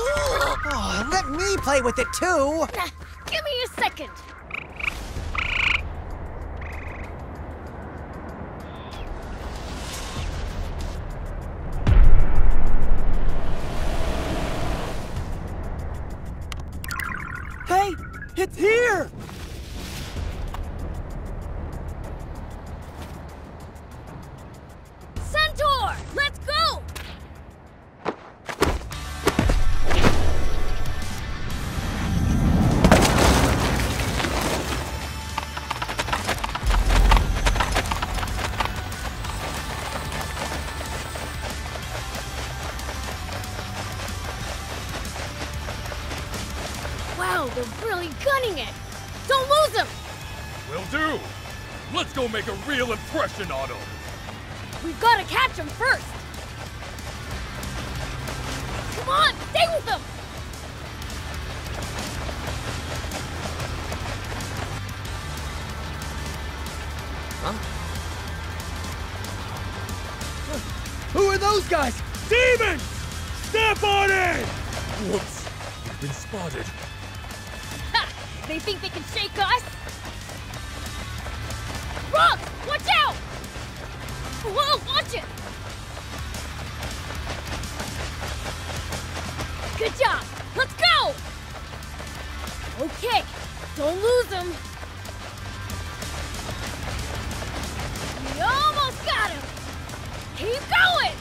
oh, let me play with it too. Give me a second. Really gunning it! Don't lose them! Will do. Let's go make a real impression on him. We've got to catch them first! Come on, stay with them! Who are those guys? Demons! Step on it! Whoops. You've been spotted. They think they can shake us? Rock! Watch out! Whoa, watch it! Good job! Let's go! Okay, don't lose them. We almost got him! Keep going!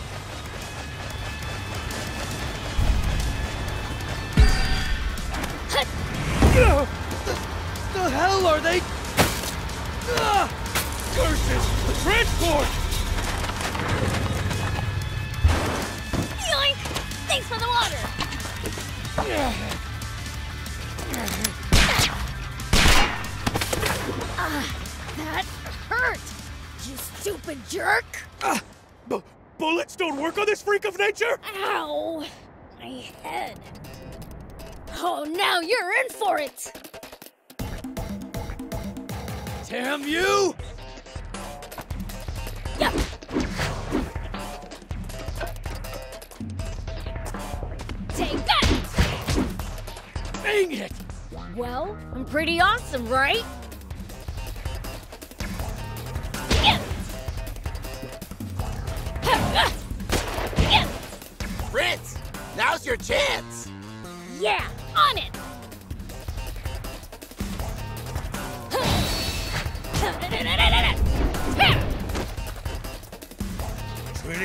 Are they? Ugh! Curses! Transport! Yoink! Thanks for the water! Ah, that hurt! You stupid jerk! Ah, bu- bullets don't work on this freak of nature? Ow! My head. Oh, now you're in for it! Damn you! Yep. Take that! Dang it! Well, I'm pretty awesome, right? Prince, now's your chance. Yeah,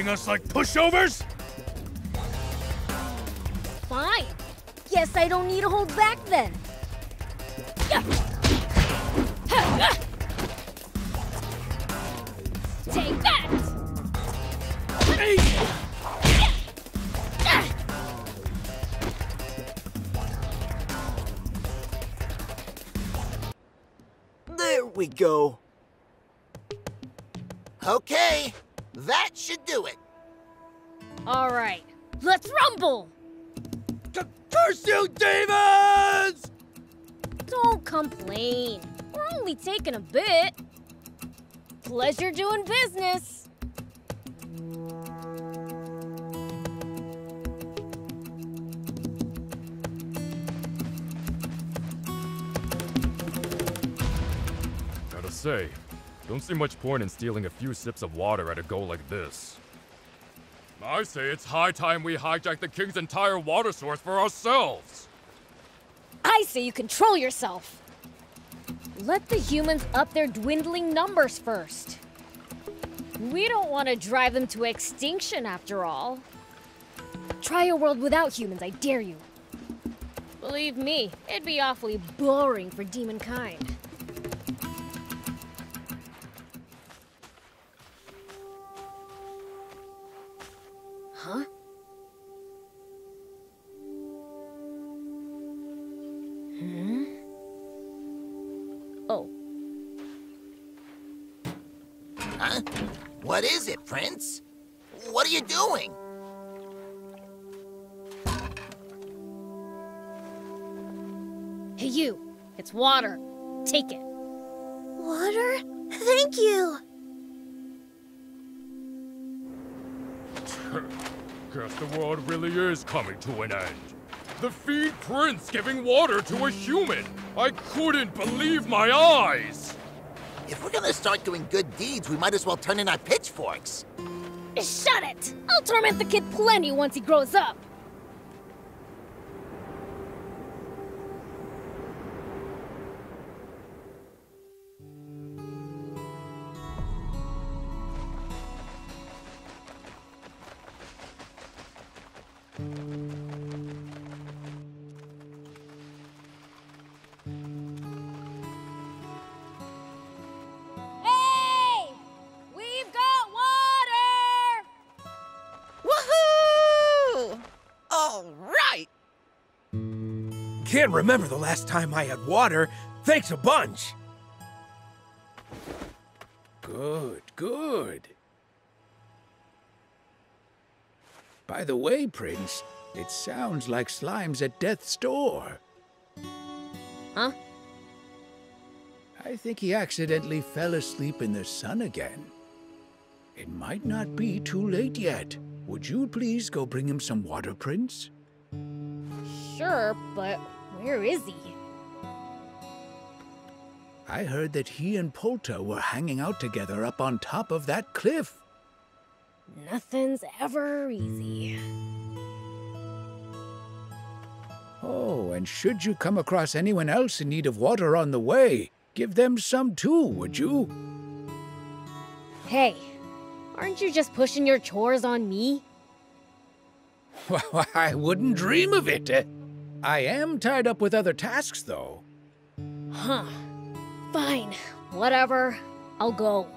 Treating us like pushovers? Fine. Guess I don't need to hold back then. Yeah. Ha! Take that! Hey! There we go. Okay, that should do it. All right, let's rumble! C- curse you, demons! Don't complain. We're only taking a bit. Pleasure doing business. Gotta say, don't see much point in stealing a few sips of water at a go like this. I say it's high time we hijack the king's entire water source for ourselves. I say you control yourself. Let the humans up their dwindling numbers first. We don't want to drive them to extinction after all. Try a world without humans, I dare you. Believe me, it'd be awfully boring for demon kind. Hey you. It's water. Take it. Water? Thank you. Guess the world really is coming to an end. The fiend prince giving water to a human! I couldn't believe my eyes! If we're gonna start doing good deeds, we might as well turn in our pitchforks. Shut it! I'll torment the kid plenty once he grows up. Can't remember the last time I had water. Thanks a bunch. Good, good. By the way, Prince, it sounds like Slime's at death's door. Huh? I think he accidentally fell asleep in the sun again. It might not be too late yet. Would you please go bring him some water, Prince? Sure, but where is he? I heard that he and Polta were hanging out together up on top of that cliff. Nothing's ever easy. Oh, and should you come across anyone else in need of water on the way, give them some too, would you? Hey, aren't you just pushing your chores on me? I wouldn't dream of it. I am tied up with other tasks, though. Huh. Fine, whatever. I'll go.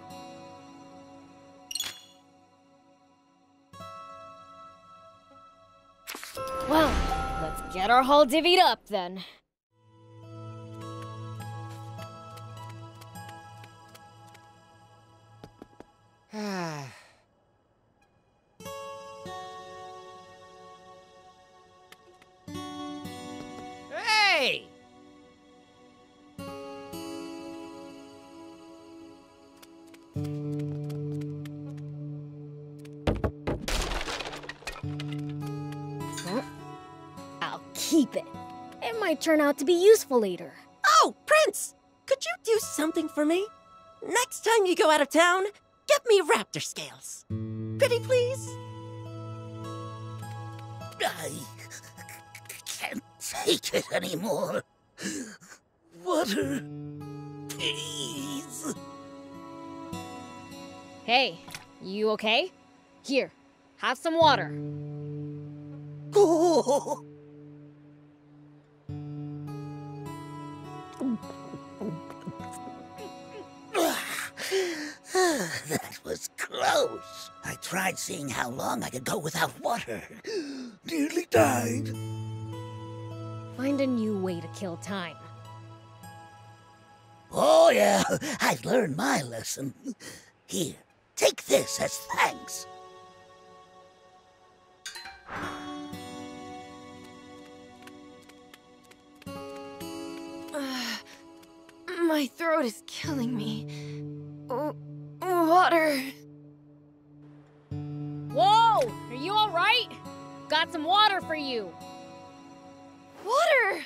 Well, let's get our haul divvied up then. hey! Might turn out to be useful later. Oh, Prince! Could you do something for me? Next time you go out of town, get me raptor scales. Pretty please? I can't take it anymore. Water, please. Hey, you okay? Here, have some water. Oh. that was close. I tried seeing how long I could go without water. Nearly died. Find a new way to kill time. Oh, yeah, I've learned my lesson. Here, take this as thanks. My throat is killing me. Oh, water. Whoa! Are you alright? Got some water for you. Water!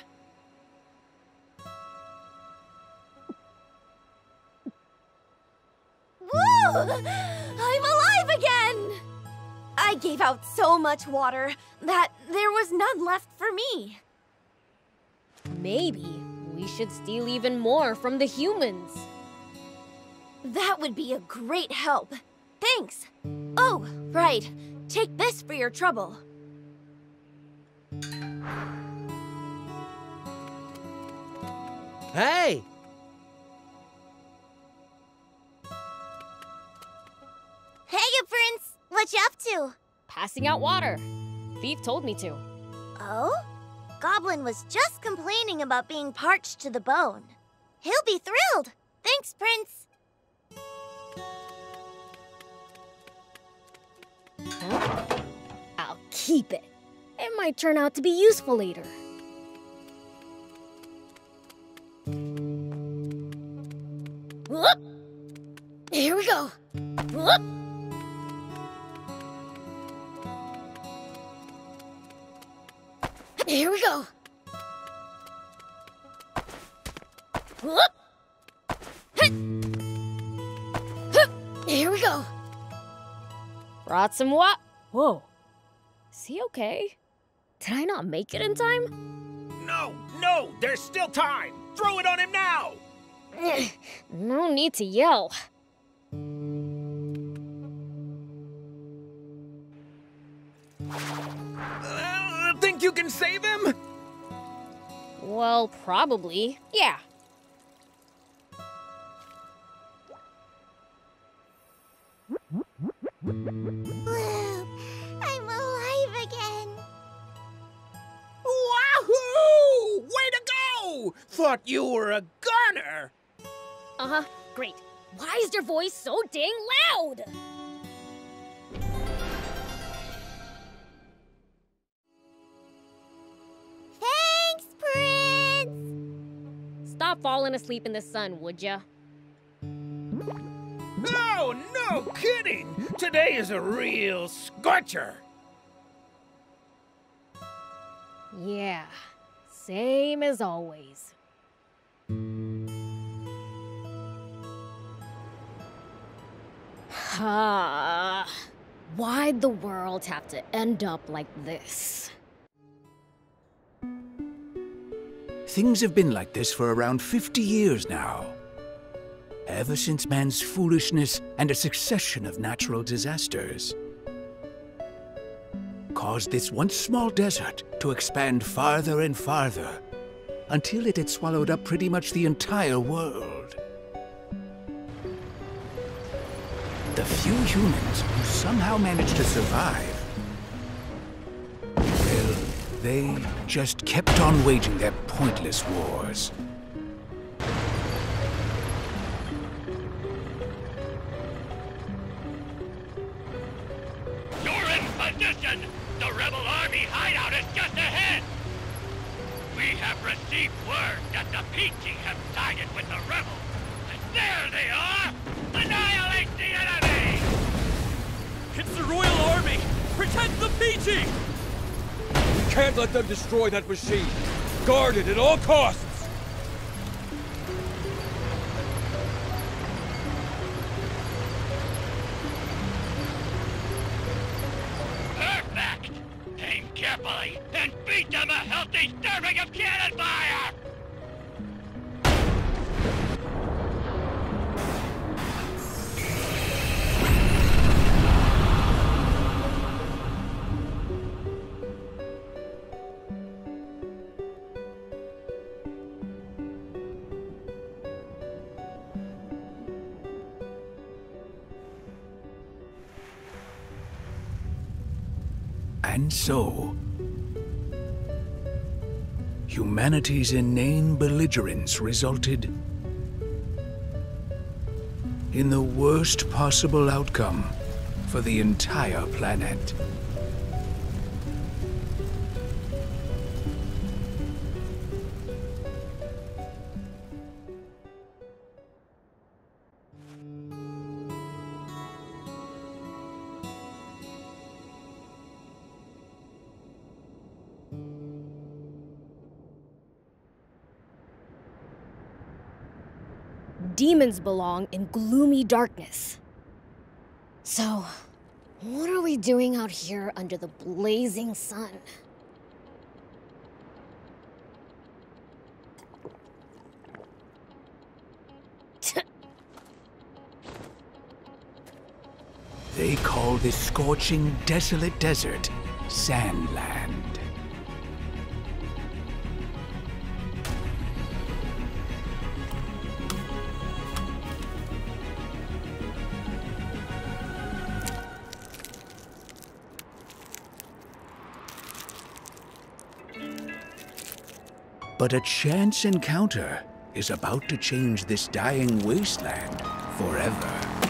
Woo! I'm alive again! I gave out so much water that there was none left for me. Maybe we should steal even more from the humans. That would be a great help. Thanks. Oh, right. Take this for your trouble. Hey! Hey, you Prince! What you up to? Passing out water. Thief told me to. Oh? Goblin was just complaining about being parched to the bone. He'll be thrilled. Thanks, Prince. Keep it. It might turn out to be useful later. Whoop! Here we go. Whoop! Here we go. Whoop. Here we go. Brought some what? Whoa. Is he okay? Did I not make it in time? No, no, there's still time. Throw it on him now. No need to yell. Uh, think you can save him? Well, probably. Yeah. Thought you were a gunner. Uh huh. Great. Why is your voice so dang loud? Thanks, Prince. Stop falling asleep in the sun, would ya? No, no kidding. Today is a real scorcher. Yeah. Same as always. Why'd the world have to end up like this? Things have been like this for around 50 years now. Ever since man's foolishness and a succession of natural disasters caused this once small desert to expand farther and farther until it had swallowed up pretty much the entire world. The few humans who somehow managed to survive well, they just kept on waging their pointless wars. Have received word that the Peachy have sided with the rebels. And there they are! Annihilate the enemy! It's the Royal Army! Protect the Peachy! We can't let them destroy that machine. Guard it at all costs. Perfect! Aim carefully and of cannon fire! And so, humanity's inane belligerence resulted in the worst possible outcome for the entire planet. Demons belong in gloomy darkness. So, what are we doing out here under the blazing sun? They call this scorching, desolate desert Sand Land. But a chance encounter is about to change this dying wasteland forever.